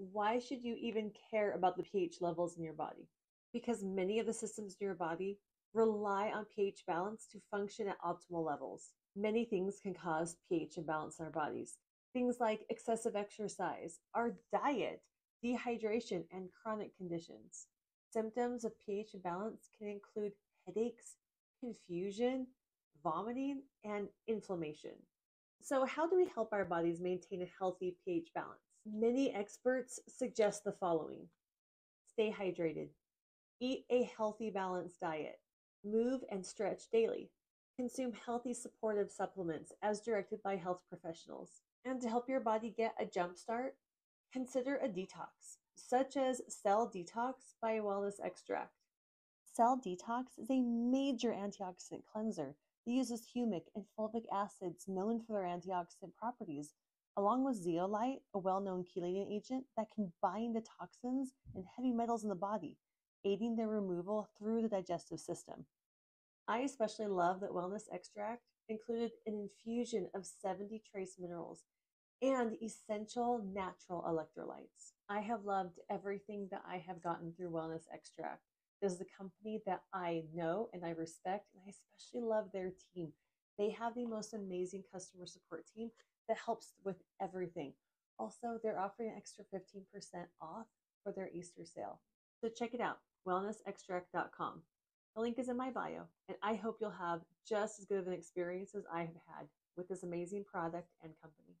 Why should you even care about the pH levels in your body? Because many of the systems in your body rely on pH balance to function at optimal levels. Many things can cause pH imbalance in our bodies. Things like excessive exercise, our diet, dehydration, and chronic conditions. Symptoms of pH imbalance can include headaches, confusion, vomiting, and inflammation. So, how do we help our bodies maintain a healthy pH balance? Many experts suggest the following stay hydrated, eat a healthy, balanced diet, move and stretch daily, consume healthy, supportive supplements as directed by health professionals. And to help your body get a jump start, consider a detox, such as Cell Dtox by Wellness Extract. Cell Dtox is a major antioxidant cleanser uses humic and fulvic acids known for their antioxidant properties, along with zeolite, a well known chelating agent that can bind the toxins and heavy metals in the body, aiding their removal through the digestive system. I especially love that Wellness Extract included an infusion of 70 trace minerals and essential natural electrolytes. I have loved everything that I have gotten through Wellness Extract. This is a company that I know and I respect, and I especially love their team. They have the most amazing customer support team that helps with everything. Also, they're offering an extra 15% off for their Easter sale. So check it out, wellnessextract.com. The link is in my bio, and I hope you'll have just as good of an experience as I have had with this amazing product and company.